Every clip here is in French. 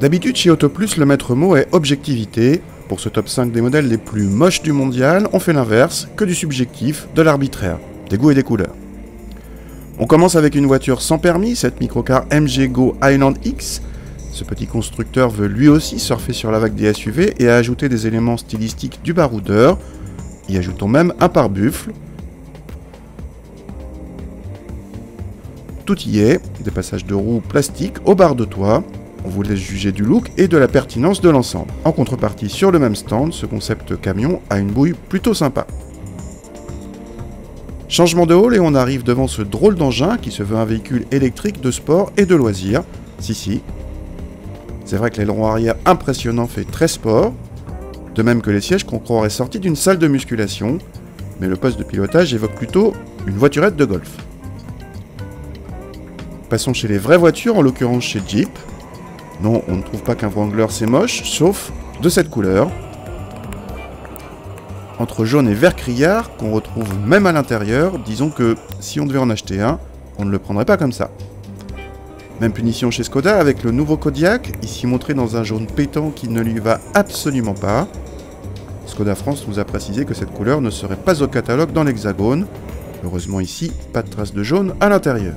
D'habitude, chez Autoplus, le maître mot est objectivité. Pour ce top 5 des modèles les plus moches du mondial, on fait l'inverse, que du subjectif, de l'arbitraire, des goûts et des couleurs. On commence avec une voiture sans permis, cette microcar MG Go Island X. Ce petit constructeur veut lui aussi surfer sur la vague des SUV et a ajouté des éléments stylistiques du baroudeur, y ajoutons même un pare-buffle. Tout y est, des passages de roues plastiques aux barres de toit. On vous laisse juger du look et de la pertinence de l'ensemble. En contrepartie, sur le même stand, ce concept camion a une bouille plutôt sympa. Changement de hall et on arrive devant ce drôle d'engin qui se veut un véhicule électrique de sport et de loisirs. Si si. C'est vrai que l'aileron arrière impressionnant fait très sport, de même que les sièges qu'on croirait sortis d'une salle de musculation, mais le poste de pilotage évoque plutôt une voiturette de golf. Passons chez les vraies voitures, en l'occurrence chez Jeep. Non, on ne trouve pas qu'un Wrangler c'est moche, sauf de cette couleur. Entre jaune et vert criard, qu'on retrouve même à l'intérieur, disons que si on devait en acheter un, on ne le prendrait pas comme ça. Même punition chez Skoda avec le nouveau Kodiak, ici montré dans un jaune pétant qui ne lui va absolument pas. Skoda France nous a précisé que cette couleur ne serait pas au catalogue dans l'hexagone. Heureusement ici, pas de traces de jaune à l'intérieur.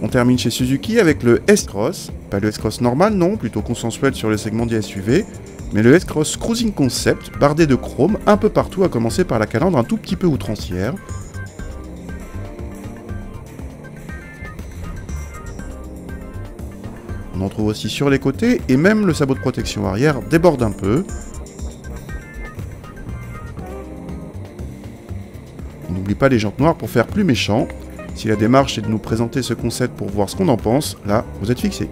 On termine chez Suzuki avec le S-Cross, pas le S-Cross normal non, plutôt consensuel sur le segment des SUV, mais le S-Cross Cruising Concept, bardé de chrome un peu partout, à commencer par la calandre un tout petit peu outrancière. On en trouve aussi sur les côtés, et même le sabot de protection arrière déborde un peu. On n'oublie pas les jantes noires pour faire plus méchant, si la démarche est de nous présenter ce concept pour voir ce qu'on en pense, là, vous êtes fixé.